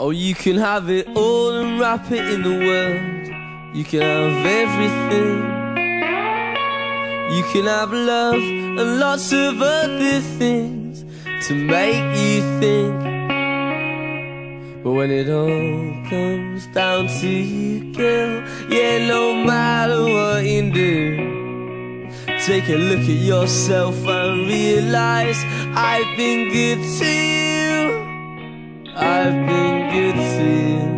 Oh, you can have it all and wrap it in the world. You can have everything. You can have love and lots of other things to make you think. But when it all comes down to you, girl, yeah, no matter what you do, take a look at yourself and realize I've been good to you. I've been it's see.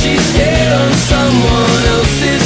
she's scared on someone else's